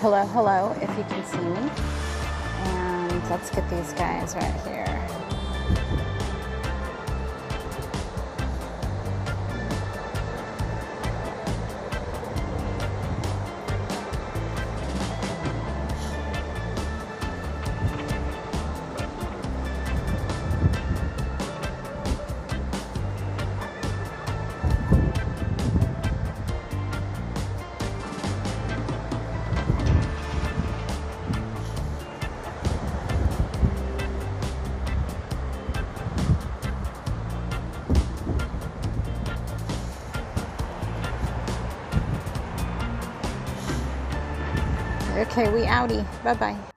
hello, hello, if you can see me. And let's get these guys right here. Okay, we outie. Bye bye.